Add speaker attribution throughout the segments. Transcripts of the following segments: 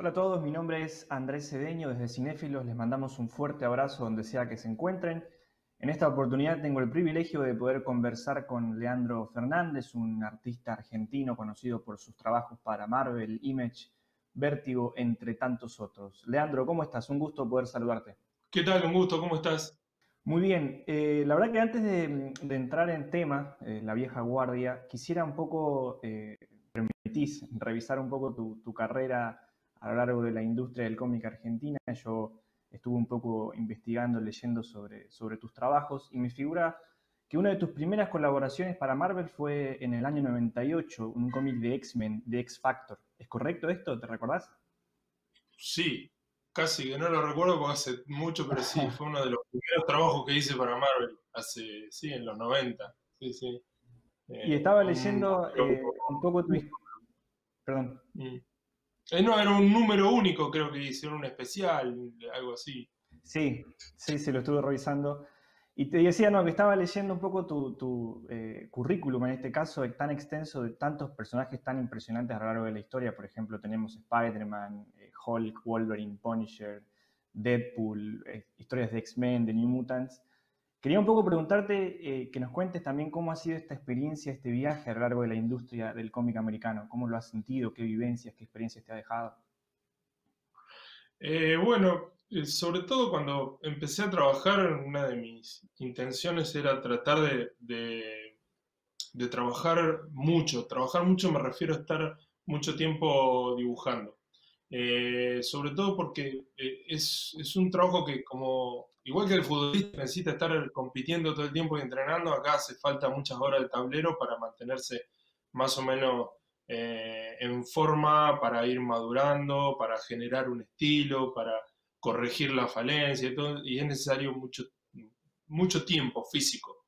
Speaker 1: Hola a todos, mi nombre es Andrés Cedeño, desde Cinéfilos les mandamos un fuerte abrazo donde sea que se encuentren. En esta oportunidad tengo el privilegio de poder conversar con Leandro Fernández, un artista argentino conocido por sus trabajos para Marvel, Image, Vértigo, entre tantos otros. Leandro, ¿cómo estás? Un gusto poder saludarte.
Speaker 2: ¿Qué tal? Un gusto, ¿cómo estás?
Speaker 1: Muy bien, eh, la verdad que antes de, entrar en tema, eh, la vieja guardia, quisiera un poco, eh, permitís, revisar un poco tu, tu carrera a lo largo de la industria del cómic argentina. Yo estuve un poco investigando, leyendo sobre, sobre tus trabajos y me figura que una de tus primeras colaboraciones para Marvel fue en el año 98, un cómic de X-Men, de X-Factor. ¿Es correcto esto? ¿Te recordás?
Speaker 2: Sí, casi que no lo recuerdo porque hace mucho, pero sí, fue uno de los primeros trabajos que hice para Marvel, hace, sí, en los 90. Sí, sí.
Speaker 1: y estaba leyendo eh, un poco tu... Perdón.
Speaker 2: Mm. Eh, no, era un número único, creo que hicieron un especial, algo así.
Speaker 1: Sí, sí, se lo estuve revisando. Y te decía, no, que estaba leyendo un poco tu, eh, currículum, en este caso, tan extenso de tantos personajes tan impresionantes a lo largo de la historia. Por ejemplo, tenemos Spider-Man, eh, Hulk, Wolverine, Punisher, Deadpool, historias de X-Men, de New Mutants. Quería un poco preguntarte eh, que nos cuentes también cómo ha sido esta experiencia, este viaje a lo largo de la industria del cómic americano. ¿Cómo lo has sentido? ¿Qué vivencias, qué experiencias te ha dejado?
Speaker 2: Eh, bueno, eh, sobre todo cuando empecé a trabajar, una de mis intenciones era tratar de, de trabajar mucho. Trabajar mucho me refiero a estar mucho tiempo dibujando. Sobre todo porque es, es, un trabajo que como igual que el futbolista necesita estar compitiendo todo el tiempo y entrenando, acá hace falta muchas horas de tablero para mantenerse más o menos eh, en forma, para ir madurando, para generar un estilo, para corregir la falencia y todo, y es necesario mucho, mucho tiempo físico.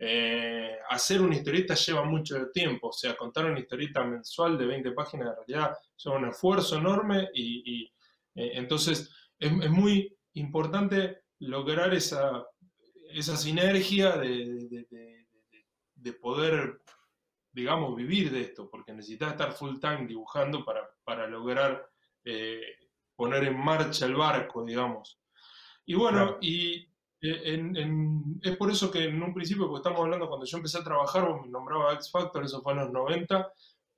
Speaker 2: Eh, hacer una historieta lleva mucho tiempo, o sea, contar una historieta mensual de 20 páginas en realidad es un esfuerzo enorme y, eh, entonces es, es, muy importante lograr esa, esa sinergia de, de, poder, digamos, vivir de esto, porque necesitas estar full time dibujando para, para lograr eh, poner en marcha el barco, digamos. Y bueno, y eh, es por eso que en un principio, porque estamos hablando cuando yo empecé a trabajar, me nombraba X Factor, eso fue en los 90,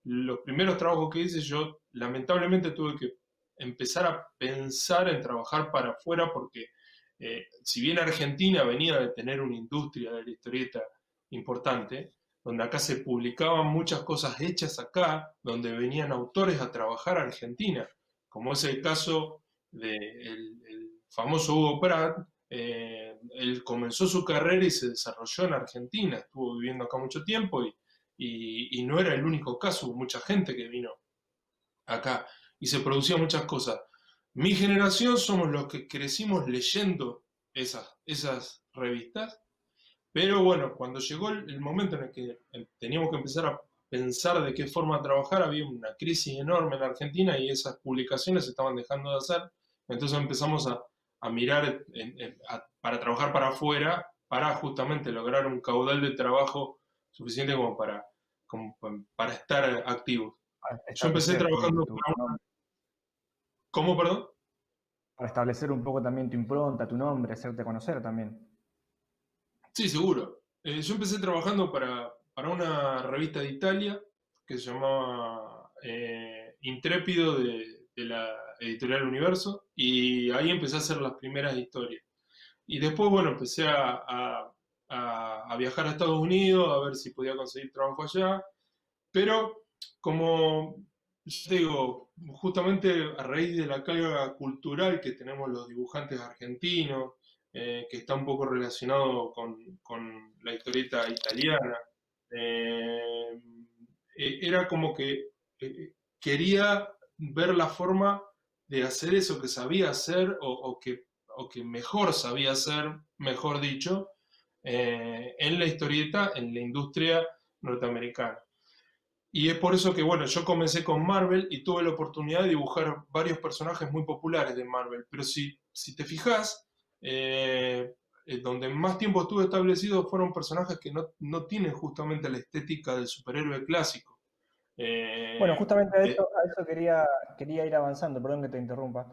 Speaker 2: los primeros trabajos que hice yo lamentablemente tuve que empezar a pensar en trabajar para afuera porque eh, si bien Argentina venía de tener una industria de la historieta importante, donde acá se publicaban muchas cosas hechas acá, donde venían autores a trabajar a Argentina, como es el caso del famoso Hugo Pratt, eh, él comenzó su carrera y se desarrolló en Argentina, estuvo viviendo acá mucho tiempo y, y no era el único caso, hubo mucha gente que vino acá y se producían muchas cosas. Mi generación somos los que crecimos leyendo esas, esas revistas, pero bueno, cuando llegó el, momento en el que teníamos que empezar a pensar de qué forma trabajar, había una crisis enorme en Argentina y esas publicaciones se estaban dejando de hacer, entonces empezamos a, mirar para trabajar para afuera, para justamente lograr un caudal de trabajo suficiente como para, para estar activos. Yo empecé trabajando para ¿Cómo, perdón?
Speaker 1: Para establecer un poco también tu impronta, tu nombre, hacerte conocer también.
Speaker 2: Sí, seguro. Eh, yo empecé trabajando para, una revista de Italia que se llamaba eh, Intrépido de, la editorial Universo y ahí empecé a hacer las primeras historias. Y después, bueno, empecé a, a viajar a Estados Unidos a ver si podía conseguir trabajo allá, pero como digo, justamente a raíz de la carga cultural que tenemos los dibujantes argentinos, eh, que está un poco relacionado con, la historieta italiana, eh, eh, era como que quería ver la forma de hacer eso que sabía hacer o, que, o que, mejor sabía hacer, mejor dicho, en la historieta, en la industria norteamericana. Y es por eso que, bueno, yo comencé con Marvel y tuve la oportunidad de dibujar varios personajes muy populares de Marvel. Pero si, si te fijas, eh, eh, donde más tiempo estuve establecido fueron personajes que no, tienen justamente la estética del superhéroe clásico.
Speaker 1: Bueno, justamente a eso, quería, quería ir avanzando, perdón que te interrumpa.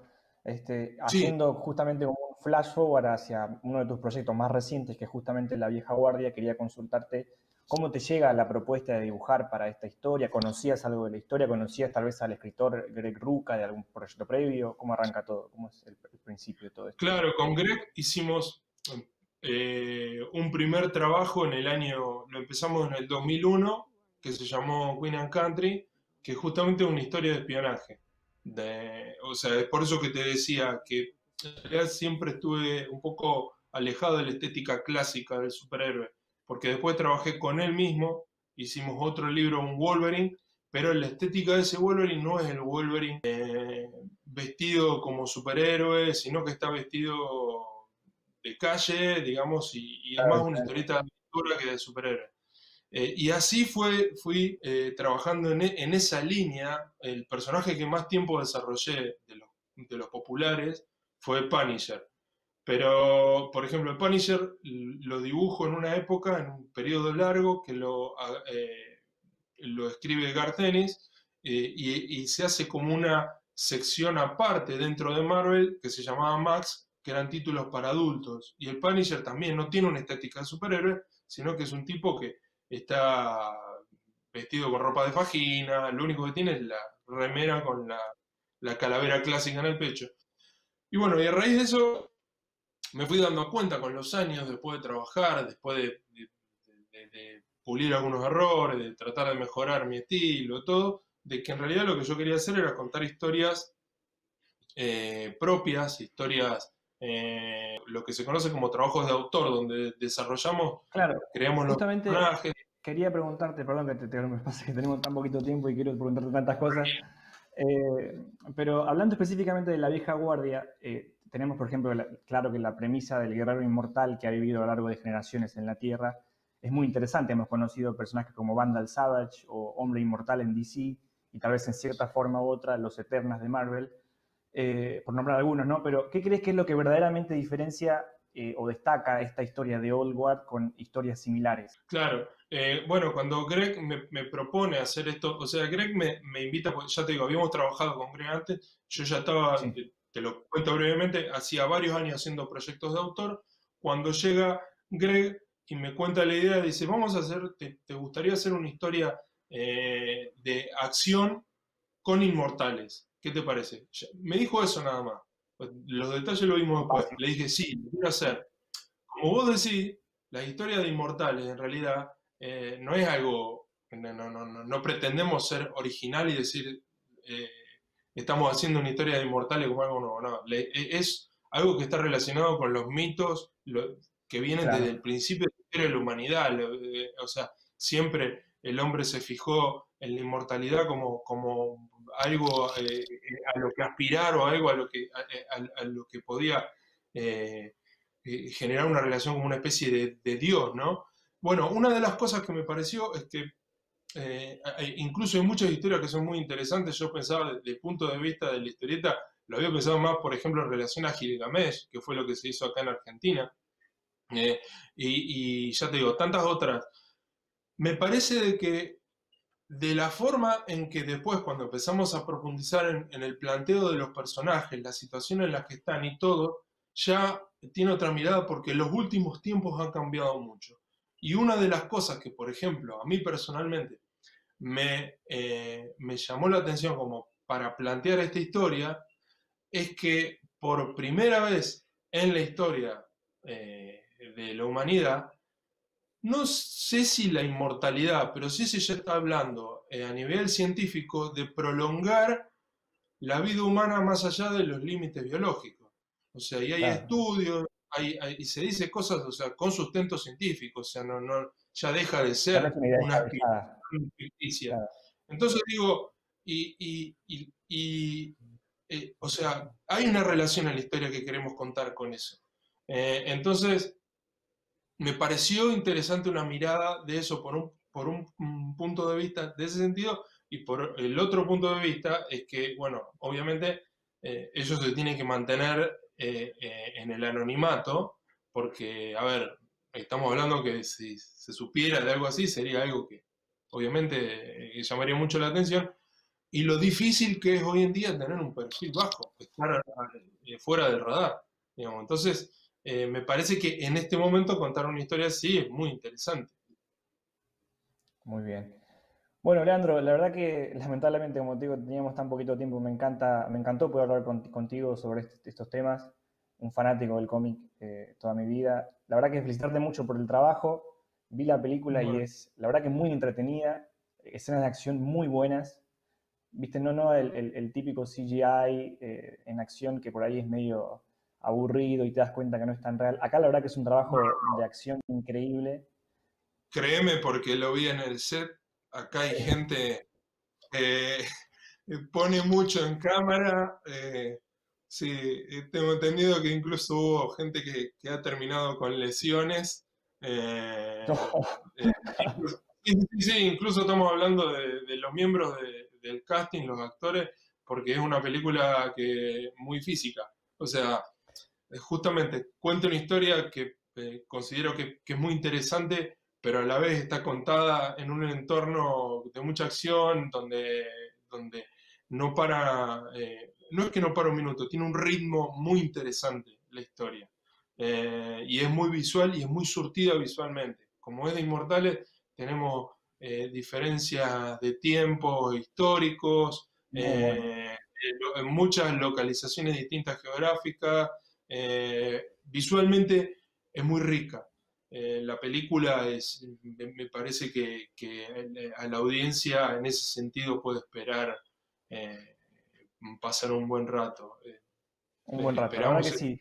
Speaker 1: Este, haciendo justamente un flash forward hacia uno de tus proyectos más recientes, que es justamente La Vieja Guardia, quería consultarte cómo te llega la propuesta de dibujar para esta historia. ¿Conocías algo de la historia? ¿Conocías tal vez al escritor Greg Ruca de algún proyecto previo? ¿Cómo arranca todo? ¿Cómo es el, principio de todo esto?
Speaker 2: Claro, con Greg hicimos eh, un primer trabajo en el año, lo empezamos en el 2001, que se llamó Queen and Country, que es justamente una historia de espionaje o sea, es por eso que te decía que en realidad siempre estuve un poco alejado de la estética clásica del superhéroe, porque después trabajé con él mismo, hicimos otro libro, un Wolverine, pero la estética de ese Wolverine no es el Wolverine eh, vestido como superhéroe, sino que está vestido de calle, digamos, y, y además una historieta de aventura que de superhéroe. Eh, y así fue, fui eh, trabajando en, en, esa línea. El personaje que más tiempo desarrollé de los, de los, populares fue Punisher. Pero, por ejemplo, el Punisher lo dibujo en una época, en un periodo largo, que lo, ah, eh, lo escribe Garth Ennis, y, y se hace como una sección aparte dentro de Marvel que se llamaba Max, que eran títulos para adultos. Y el Punisher también no tiene una estética de superhéroe, sino que es un tipo que está vestido con ropa de fajina, lo único que tiene es la remera con la, calavera clásica en el pecho. Y bueno, y a raíz de eso me fui dando cuenta con los años, después de trabajar, después de, pulir algunos errores, de tratar de mejorar mi estilo, todo, de que en realidad lo que yo quería hacer era contar historias eh, propias, historias eh, lo que se conoce como trabajos de autor, donde desarrollamos,
Speaker 1: claro, creamos los personajes. Quería preguntarte, perdón que te, te pasa que tenemos tan poquito tiempo y quiero preguntarte tantas cosas, eh, pero hablando específicamente de la vieja guardia, eh, tenemos, por ejemplo, claro que la premisa del guerrero inmortal que ha vivido a lo largo de generaciones en la Tierra es muy interesante. Hemos conocido personajes como Vandal Savage o Hombre Inmortal en DC y tal vez en cierta forma u otra los Eternas de Marvel. Eh, por nombrar algunos, ¿no? Pero, ¿qué crees que es lo que verdaderamente diferencia eh, o destaca esta historia de Old Guard con historias similares?
Speaker 2: Claro. Eh, bueno, cuando Greg me, propone hacer esto, o sea, Greg me, invita, pues ya te digo, habíamos trabajado con Greg antes, yo ya estaba, te, lo cuento brevemente, hacía varios años haciendo proyectos de autor, cuando llega Greg y me cuenta la idea, dice, vamos a hacer, te, gustaría hacer una historia de acción con inmortales. ¿Qué te parece? Me dijo eso nada más. Pues, los detalles lo vimos después. Le dije, sí, lo quiero hacer. Como vos decís, la historia de Inmortales en realidad eh, no es algo, no, no, no, no, pretendemos ser original y decir, eh, estamos haciendo una historia de Inmortales como algo nuevo. No, e, es algo que está relacionado con los mitos que vienen desde el principio de la humanidad. Eh, o sea, siempre el hombre se fijó en la inmortalidad como, como algo eh, a lo que aspirar o algo a lo que, a, lo que podía eh, eh, generar una relación como una especie de, Dios, ¿no? Bueno, una de las cosas que me pareció es que incluso hay muchas historias que son muy interesantes, yo pensaba desde el punto de vista de la historieta, lo había pensado más, por ejemplo, en relación a Gilgamesh, que fue lo que se hizo acá en Argentina, y, y ya te digo, tantas otras. Me parece de que de la forma en que después, cuando empezamos a profundizar en, el planteo de los personajes, la situación en la que están y todo, ya tiene otra mirada porque los últimos tiempos han cambiado mucho. Y una de las cosas que, por ejemplo, a mí personalmente me, eh, me llamó la atención como para plantear esta historia, es que por primera vez en la historia eh, de la humanidad, no sé si la inmortalidad, pero sí se ya está hablando eh, a nivel científico de prolongar la vida humana más allá de los límites biológicos. O sea, y hay estudios, y se dice cosas, o sea, con sustento científico, o sea, no, no, ya deja de ser una ficticia. Entonces digo, y, eh, o sea, hay una relación en la historia que queremos contar con eso. Eh, entonces, me pareció interesante una mirada de eso por un, por un, punto de vista de ese sentido y por el otro punto de vista es que, bueno, obviamente eh, ellos se tienen que mantener eh, eh, en el anonimato porque, a ver, estamos hablando que si se supiera de algo así sería algo que obviamente llamaría mucho la atención, y lo difícil que es hoy en día tener un perfil bajo, estar fuera del radar. Digamos. Entonces, me parece que en este momento contar una historia así es muy interesante.
Speaker 1: Muy bien. Bueno, Leandro, la verdad que lamentablemente, como te digo, teníamos tan poquito tiempo. Me encanta, me encantó poder hablar contigo sobre estos temas. Un fanático del cómic eh, toda mi vida. La verdad que felicitarte mucho por el trabajo. Vi la película y es, la verdad que muy entretenida. Escenas de acción muy buenas. Viste, no, no el, típico CGI eh, en acción que por ahí es medio aburrido y te das cuenta que no es tan real. Acá la verdad que es un trabajo de acción increíble.
Speaker 2: Créeme porque lo vi en el set acá hay gente que pone mucho en cámara. Eh, sí, eh, tengo entendido que incluso hubo gente que, ha terminado con lesiones. Eh, sí, incluso estamos hablando de, los miembros del casting, los actores, porque es una película que muy física. O sea, justamente cuenta una historia que considero que, que es muy interesante pero a la vez está contada en un entorno de mucha acción, donde, donde no para, eh, no es que no para un minuto, tiene un ritmo muy interesante la historia. Eh, y es muy visual y es muy surtida visualmente. Como es de Inmortales, tenemos eh, diferencias de tiempos históricos, muchas localizaciones distintas geográficas. Visualmente es muy rica. Eh, la película es, me, parece que, a la audiencia en ese sentido puede esperar eh, pasar un buen rato.
Speaker 1: Eh, un buen rato, la verdad que sí.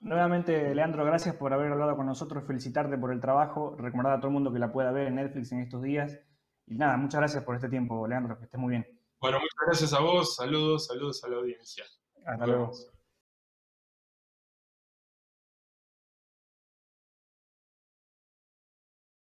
Speaker 1: Nuevamente, Leandro, gracias por haber hablado con nosotros, felicitarte por el trabajo, recordar a todo el mundo que la pueda ver en Netflix en estos días. Y nada, muchas gracias por este tiempo, Leandro, que estés muy bien.
Speaker 2: Bueno, muchas gracias a vos, saludos, saludos a la audiencia.
Speaker 1: Hasta luego.